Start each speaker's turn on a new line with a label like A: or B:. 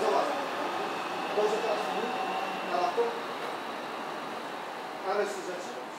A: Zobacz, może teraz, ale jeszcze rzeczy.